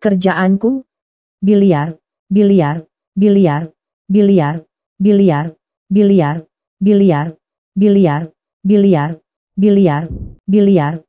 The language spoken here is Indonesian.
Kerjaanku? Biliar, biliar, biliar, biliar, biliar, biliar, biliar, biliar, biliar, biliar, biliar, biliar,